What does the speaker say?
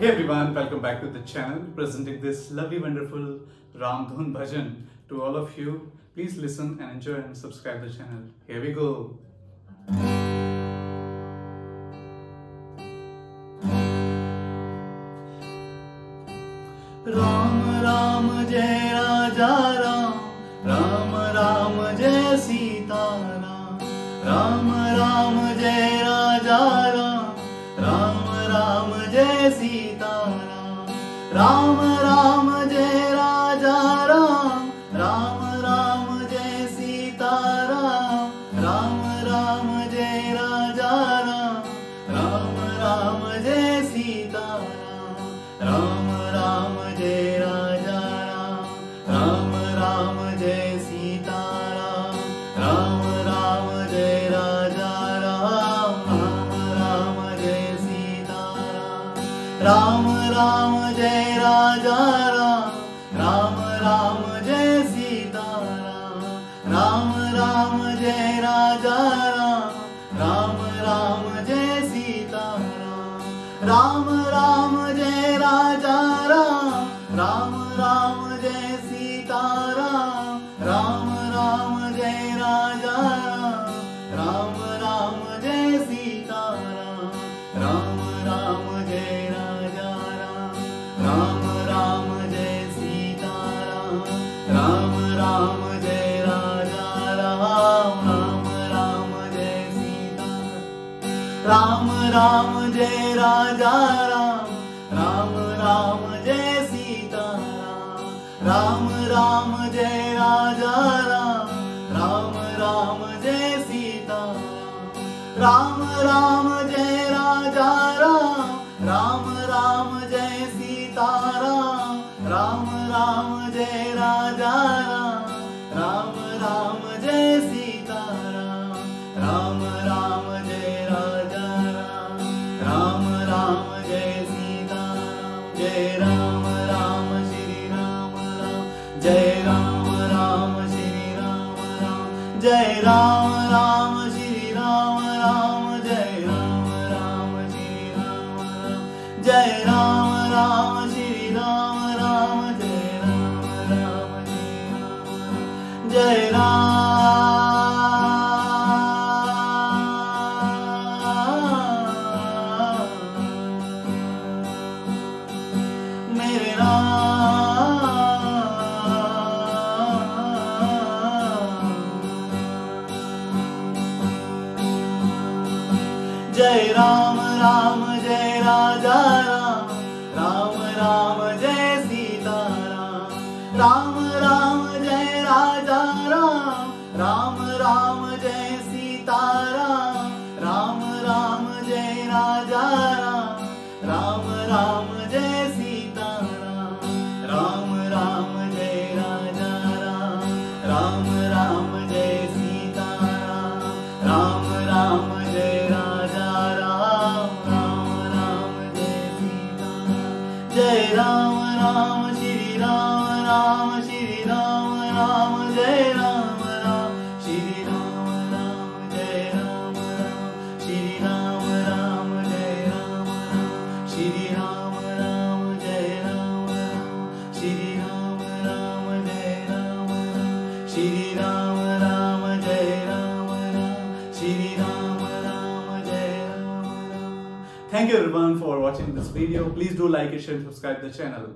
Hey everyone, welcome back to the channel presenting this lovely wonderful Ramdhun Bhajan to all of you. Please listen and enjoy and subscribe the channel. Here we go. Ram Ram Jai Raja Ram Ram Ram Jai Sita Ram Ram Ram Jai Jai Sita Ram Ram Jai Raja Ram. Ram Ram Jai Raja Ram Ram Ram Jai Sita Ram. Ram Ram Ram Ram Jai Raja Ram. Ram Ram Jai Sita Ram. Ram Jai Raja Ram Ram Jai Sita Ram Ram Jai Raja Ram Ram Jai Sita Ram Ram Jai Raja Ram Ram Ram Jai Sita Ram Ram Jai Raja Ram Ram Ram Jai Sita Ram Ram Jai Raja Ram Ram Ram Sita Ram Ram Jai Raja Ram Ram Jai Sita Ram Ram Jai Raja Ram Ram Jai Sita Jai Ram Ram Shri Ram Ram Jai Ram Ram Shri Ram Ram Jai Ram Ram Jai Ram Ram Jai Raja Ram Ram Ram Jai Sita Ram Ram Ram Jai Raja Ram Ram Ram Jai Sita Ram Thank you everyone for watching this video. Please do like it, share and subscribe the channel.